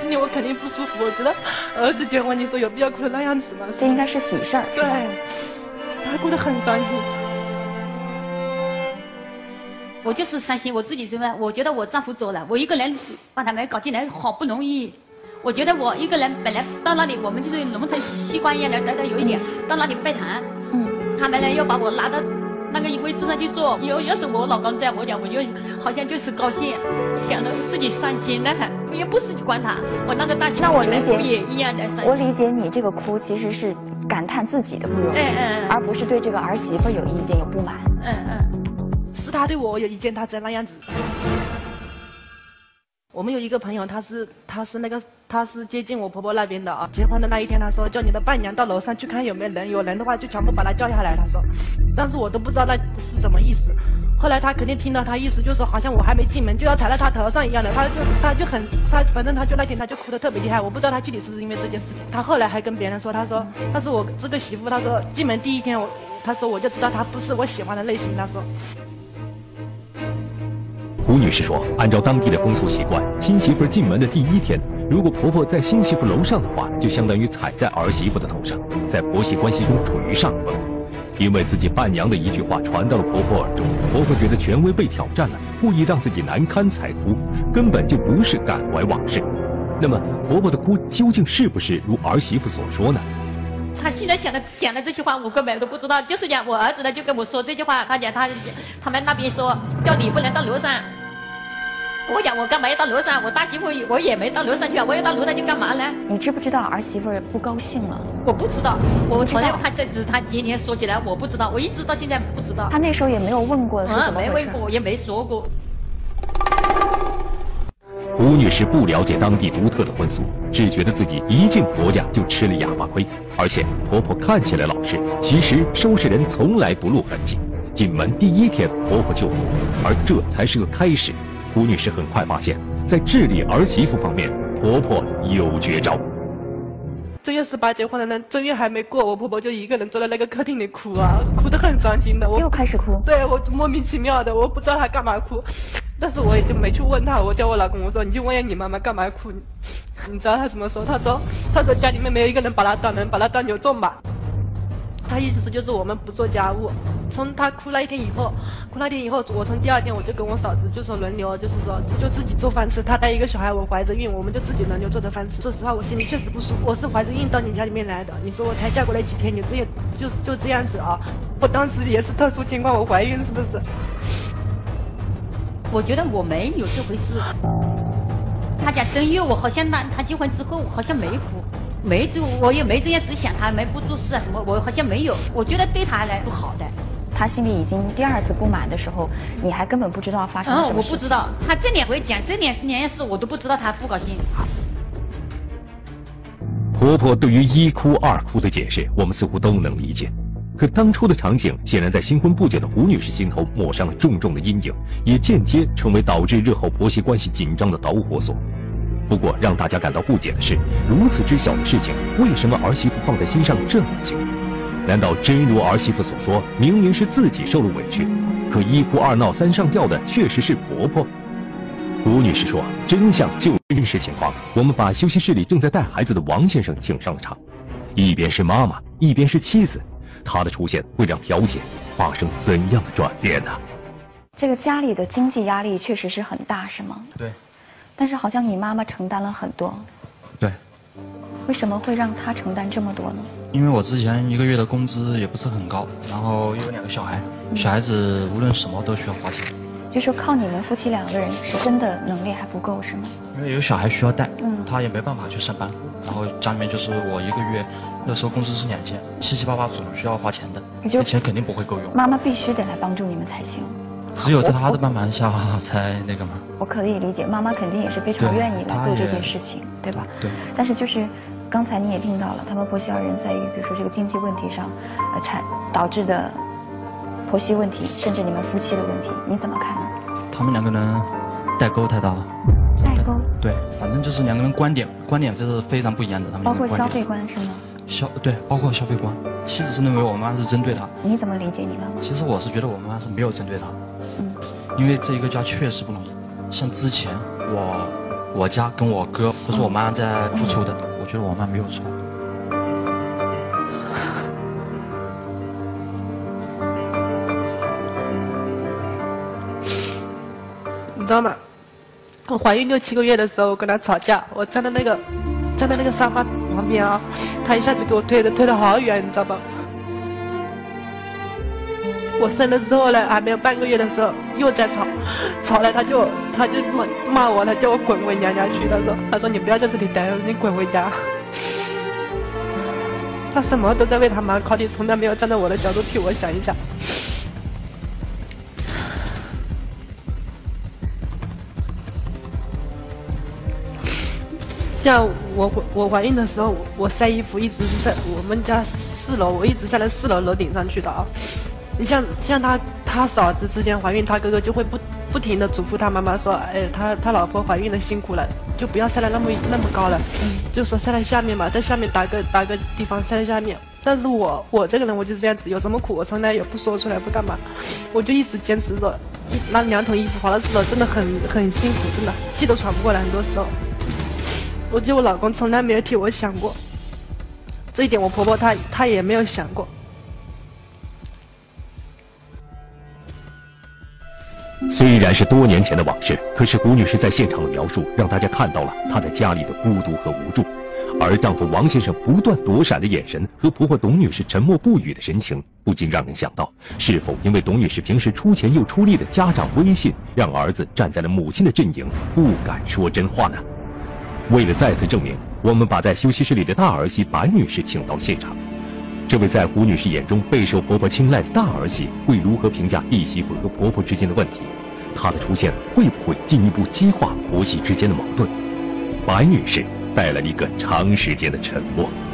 心里我肯定不舒服。我觉得儿子结婚，你说有必要哭成那样子吗？这应该是喜事儿。对，他哭得很伤心。我就是伤心，我自己什么？我觉得我丈夫走了，我一个人把他们搞进来，好不容易。我觉得我一个人本来到那里，我们就是农村习惯一样的，待的有一点，到那里拜堂。嗯。他们呢又把我拉到那个位置上去坐，要要是我老公在我家，我就好像就是高兴，想着自己伤心了，也不是去管他。我那个大媳妇也一样的。我理解你这个哭其实是感叹自己的不容易，嗯嗯，而不是对这个儿媳妇有意见有不满。嗯嗯。是他对我有意见，他才那样子。我们有一个朋友，他是他是那个他是接近我婆婆那边的啊。结婚的那一天，他说叫你的伴娘到楼上去看有没有人，有人的话就全部把他叫下来。他说，但是我都不知道那是什么意思。后来他肯定听到他意思，就是好像我还没进门就要踩在他头上一样的，他就他就很他反正他就那天他就哭得特别厉害。我不知道他具体是不是因为这件事情。他后来还跟别人说，他说他说我这个媳妇，他说进门第一天我他说我就知道他不是我喜欢的类型。他说。胡女士说：“按照当地的风俗习惯，新媳妇进门的第一天，如果婆婆在新媳妇楼上的话，就相当于踩在儿媳妇的头上，在婆媳关系中处于上风。因为自己伴娘的一句话传到了婆婆耳中，婆婆觉得权威被挑战了，故意让自己难堪才哭，根本就不是感怀往事。那么，婆婆的哭究竟是不是如儿媳妇所说呢？”她现在想的想的这些话，我根本都不知道。就是讲我儿子呢，就跟我说这句话，他讲他他们那边说叫你不能到楼上。我讲我干嘛要到楼上？我大媳妇我也没到楼上去啊！我要到楼上去干嘛呢？你知不知道儿媳妇不高兴了？我不知道，我从来他这次他今天说起来我不知道，我一直到现在不知道。他那时候也没有问过是怎么回事？没问过，也没说过。胡女士不了解当地独特的婚俗，只觉得自己一进婆家就吃了哑巴亏，而且婆婆看起来老实，其实收拾人从来不露痕迹。进门第一天，婆婆就哭，而这才是个开始。胡女士很快发现，在治理儿媳妇方面，婆婆有绝招。正月十八结婚的人，正月还没过，我婆婆就一个人坐在那个客厅里哭啊，哭得很伤心的。我又开始哭。对，我莫名其妙的，我不知道她干嘛哭，但是我也就没去问她。我叫我老公，我说你去问下你妈妈干嘛哭。你知道她怎么说？她说，她说家里面没有一个人把她当人，把她当牛做马。她意思是就是我们不做家务。从他哭那一天以后，哭那天以后，我从第二天我就跟我嫂子就说轮流，就是说就自己做饭吃。他带一个小孩，我怀着孕，我们就自己轮流做着饭吃。说实话，我心里确实不舒服。我是怀着孕到你家里面来的，你说我才嫁过来几天，你这也就就这样子啊？我当时也是特殊情况，我怀孕是不是？我觉得我没有这回事。他讲正月，我好像那他结婚之后好像没哭。没就我也没这样子想，他没不做事啊什么，我好像没有，我觉得对他来不好的。他心里已经第二次不满的时候，你还根本不知道发生什么。嗯，我不知道，他这两回讲这两两件事，我都不知道他不高兴。婆婆对于一哭二哭的解释，我们似乎都能理解。可当初的场景，显然在新婚不久的胡女士心头抹上了重重的阴影，也间接成为导致日后婆媳关系紧张的导火索。不过，让大家感到不解的是，如此之小的事情，为什么儿媳妇放在心上这么久？难道真如儿媳妇所说，明明是自己受了委屈，可一哭二闹三上吊的确实是婆婆？胡女士说，真相就真实情况，我们把休息室里正在带孩子的王先生请上了场。一边是妈妈，一边是妻子，他的出现会让调解发生怎样的转变呢？这个家里的经济压力确实是很大，是吗？对。但是好像你妈妈承担了很多，对，为什么会让她承担这么多呢？因为我之前一个月的工资也不是很高，然后又有两个小孩，小孩子无论什么都需要花钱。就说靠你们夫妻两个人是真的能力还不够是吗？因为有小孩需要带，嗯，他也没办法去上班，然后家里面就是我一个月那时候工资是两千，七七八八总需要花钱的，这钱肯定不会够用。妈妈必须得来帮助你们才行。只有在他的帮忙下才那个嘛？我可以理解，妈妈肯定也是非常愿意来做这件事情，对吧？对。但是就是刚才你也听到了，他们婆媳二人在于，比如说这个经济问题上，呃，产导致的婆媳问题，甚至你们夫妻的问题，你怎么看呢？他们两个人代沟太大了。代沟。对，反正就是两个人观点观点就是非常不一样的，他们。包括消费观是吗？消对，包括消费观。妻子是认为我妈妈是针对他。你怎么理解你妈妈？其实我是觉得我妈妈是没有针对他。嗯。因为这一个家确实不容易。像之前我我家跟我哥都是我妈在付出的，我觉得我妈没有错。你知道吗？我怀孕六七个月的时候，我跟他吵架，我站在那个站在那个沙发旁边啊，他一下子给我推的推的好远，你知道吧？我生了之后呢，还没有半个月的时候又在吵，吵了他就他就骂骂我，他叫我滚回娘家去。他说他说你不要在这里待了，你滚回家。他什么都在为他妈考虑，从来没有站在我的角度替我想一想。像我我怀孕的时候，我晒衣服一直是在我们家四楼，我一直晒在四楼楼顶上去的啊。你像像他他嫂子之前怀孕，他哥哥就会不不停的嘱咐他妈妈说，哎，他他老婆怀孕了辛苦了，就不要晒得那么那么高了，就说晒在下面嘛，在下面搭个搭个地方晒在下面。但是我我这个人我就是这样子，有什么苦我从来也不说出来，不干嘛，我就一直坚持着，拿两桶衣服跑到四楼，真的很很辛苦，真的气都喘不过来，很多时候。我觉得我老公从来没有替我想过，这一点我婆婆她她也没有想过。虽然是多年前的往事，可是胡女士在现场的描述让大家看到了她在家里的孤独和无助，而丈夫王先生不断躲闪的眼神和婆婆董女士沉默不语的神情，不禁让人想到，是否因为董女士平时出钱又出力的家长威信，让儿子站在了母亲的阵营，不敢说真话呢？为了再次证明，我们把在休息室里的大儿媳白女士请到现场。这位在胡女士眼中备受婆婆青睐的大儿媳会如何评价弟媳妇和婆婆之间的问题？她的出现会不会进一步激化婆媳之间的矛盾？白女士带来了一个长时间的沉默。